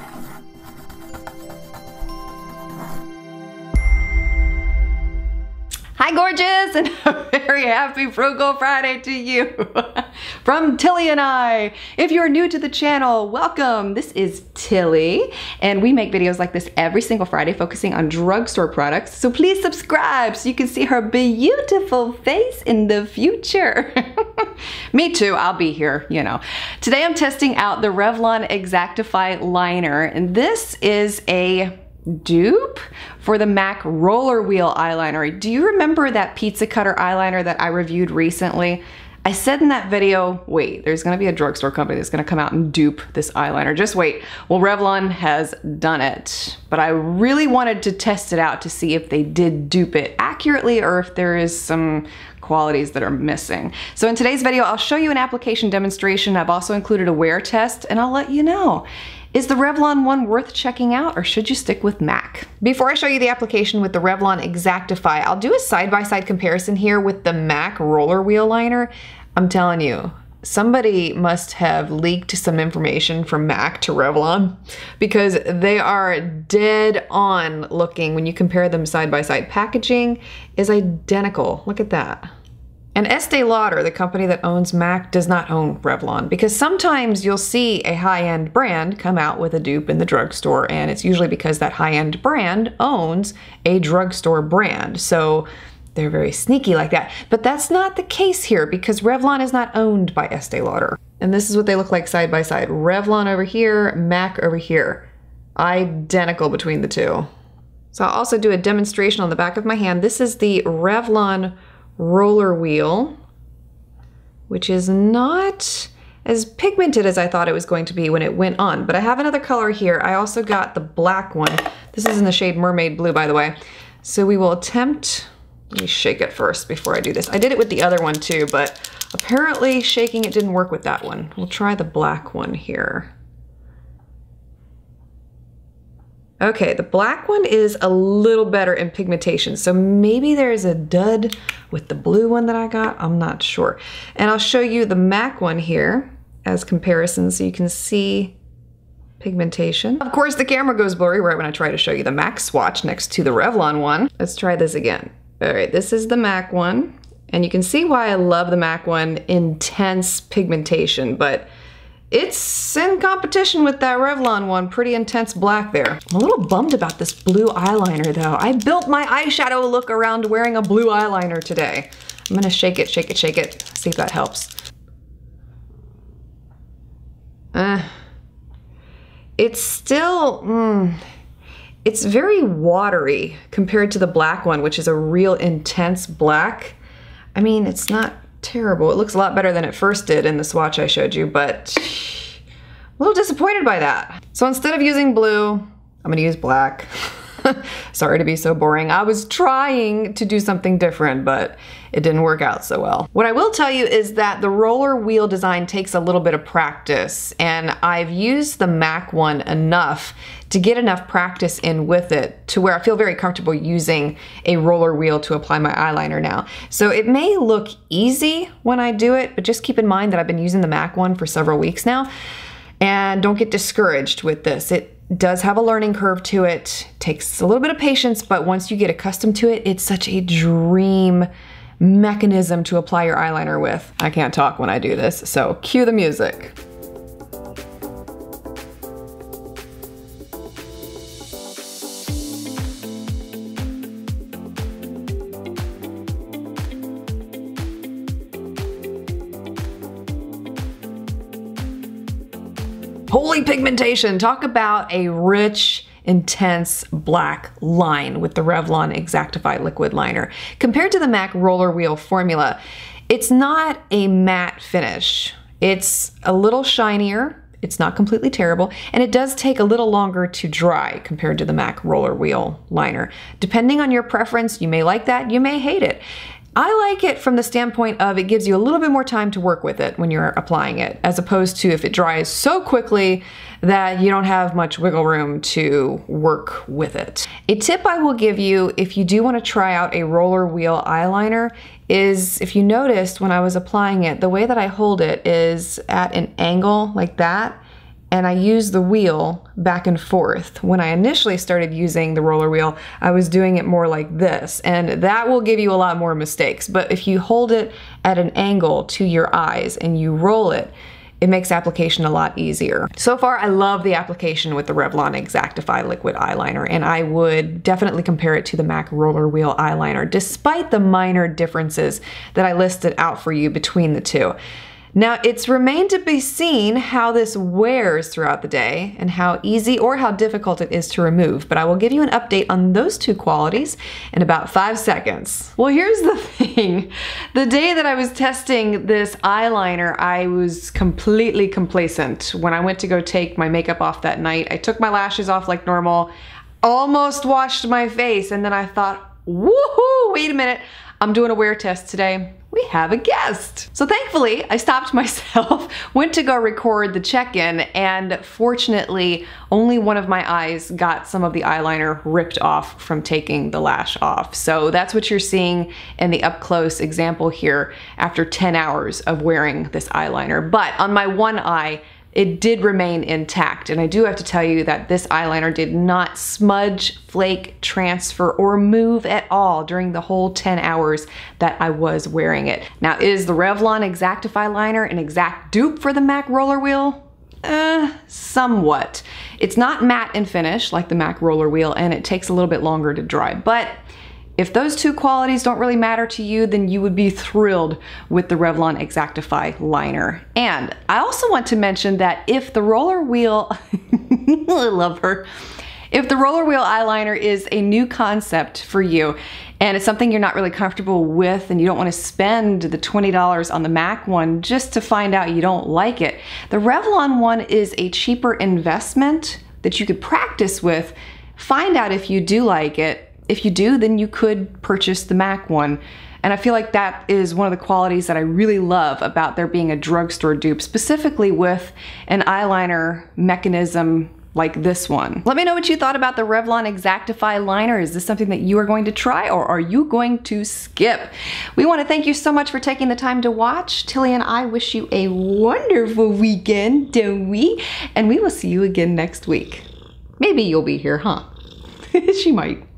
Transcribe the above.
うん。Hi gorgeous and a very happy Frugal Friday to you from Tilly and I. If you're new to the channel, welcome. This is Tilly and we make videos like this every single Friday focusing on drugstore products. So please subscribe so you can see her beautiful face in the future. Me too, I'll be here, you know. Today I'm testing out the Revlon Exactify liner and this is a dupe for the MAC Roller Wheel eyeliner. Do you remember that pizza cutter eyeliner that I reviewed recently? I said in that video, wait, there's gonna be a drugstore company that's gonna come out and dupe this eyeliner. Just wait. Well, Revlon has done it, but I really wanted to test it out to see if they did dupe it accurately or if there is some qualities that are missing. So in today's video, I'll show you an application demonstration. I've also included a wear test and I'll let you know. Is the Revlon one worth checking out or should you stick with MAC? Before I show you the application with the Revlon Exactify, I'll do a side-by-side -side comparison here with the MAC Roller Wheel Liner. I'm telling you, somebody must have leaked some information from MAC to Revlon because they are dead on looking when you compare them side by side. Packaging is identical. Look at that. And Estee Lauder, the company that owns MAC, does not own Revlon because sometimes you'll see a high-end brand come out with a dupe in the drugstore and it's usually because that high-end brand owns a drugstore brand. So they're very sneaky like that. But that's not the case here because Revlon is not owned by Estee Lauder. And this is what they look like side by side. Revlon over here, MAC over here. Identical between the two. So I'll also do a demonstration on the back of my hand. This is the Revlon roller wheel, which is not as pigmented as I thought it was going to be when it went on. But I have another color here. I also got the black one. This is in the shade Mermaid Blue, by the way. So we will attempt, let me shake it first before I do this. I did it with the other one too, but apparently shaking it didn't work with that one. We'll try the black one here. Okay, the black one is a little better in pigmentation, so maybe there's a dud with the blue one that I got, I'm not sure. And I'll show you the MAC one here as comparison so you can see pigmentation. Of course, the camera goes blurry right when I try to show you the MAC swatch next to the Revlon one. Let's try this again. All right, this is the MAC one. And you can see why I love the MAC one, intense pigmentation, but it's in competition with that Revlon one, pretty intense black there. I'm a little bummed about this blue eyeliner though. I built my eyeshadow look around wearing a blue eyeliner today. I'm gonna shake it, shake it, shake it, see if that helps. Uh, it's still, mm, it's very watery compared to the black one, which is a real intense black. I mean, it's not terrible. It looks a lot better than it first did in the swatch I showed you, but a little disappointed by that. So instead of using blue, I'm gonna use black. Sorry to be so boring. I was trying to do something different, but it didn't work out so well. What I will tell you is that the roller wheel design takes a little bit of practice, and I've used the MAC one enough to get enough practice in with it to where I feel very comfortable using a roller wheel to apply my eyeliner now. So it may look easy when I do it, but just keep in mind that I've been using the MAC one for several weeks now. And don't get discouraged with this. It does have a learning curve to it. Takes a little bit of patience, but once you get accustomed to it, it's such a dream mechanism to apply your eyeliner with. I can't talk when I do this, so cue the music. Holy pigmentation. Talk about a rich, intense black line with the Revlon Exactify liquid liner. Compared to the MAC roller wheel formula, it's not a matte finish. It's a little shinier, it's not completely terrible, and it does take a little longer to dry compared to the MAC roller wheel liner. Depending on your preference, you may like that, you may hate it. I like it from the standpoint of it gives you a little bit more time to work with it when you're applying it, as opposed to if it dries so quickly that you don't have much wiggle room to work with it. A tip I will give you if you do want to try out a roller wheel eyeliner is if you noticed when I was applying it, the way that I hold it is at an angle like that and I use the wheel back and forth. When I initially started using the roller wheel, I was doing it more like this, and that will give you a lot more mistakes. But if you hold it at an angle to your eyes and you roll it, it makes application a lot easier. So far, I love the application with the Revlon Exactify liquid eyeliner, and I would definitely compare it to the MAC Roller Wheel eyeliner, despite the minor differences that I listed out for you between the two. Now, it's remained to be seen how this wears throughout the day and how easy or how difficult it is to remove, but I will give you an update on those two qualities in about five seconds. Well, here's the thing. The day that I was testing this eyeliner, I was completely complacent. When I went to go take my makeup off that night, I took my lashes off like normal, almost washed my face, and then I thought, woohoo, wait a minute, I'm doing a wear test today we have a guest. So thankfully, I stopped myself, went to go record the check-in, and fortunately, only one of my eyes got some of the eyeliner ripped off from taking the lash off. So that's what you're seeing in the up-close example here after 10 hours of wearing this eyeliner. But on my one eye, it did remain intact. And I do have to tell you that this eyeliner did not smudge, flake, transfer, or move at all during the whole 10 hours that I was wearing it. Now, is the Revlon Exactify liner an exact dupe for the MAC Roller Wheel? Uh, somewhat. It's not matte and finish like the MAC Roller Wheel, and it takes a little bit longer to dry, but if those two qualities don't really matter to you, then you would be thrilled with the Revlon Exactify liner. And I also want to mention that if the roller wheel, I love her, if the roller wheel eyeliner is a new concept for you and it's something you're not really comfortable with and you don't want to spend the $20 on the MAC one just to find out you don't like it, the Revlon one is a cheaper investment that you could practice with, find out if you do like it, if you do, then you could purchase the MAC one. And I feel like that is one of the qualities that I really love about there being a drugstore dupe, specifically with an eyeliner mechanism like this one. Let me know what you thought about the Revlon Exactify liner. Is this something that you are going to try or are you going to skip? We want to thank you so much for taking the time to watch. Tilly and I wish you a wonderful weekend, don't we? And we will see you again next week. Maybe you'll be here, huh? she might.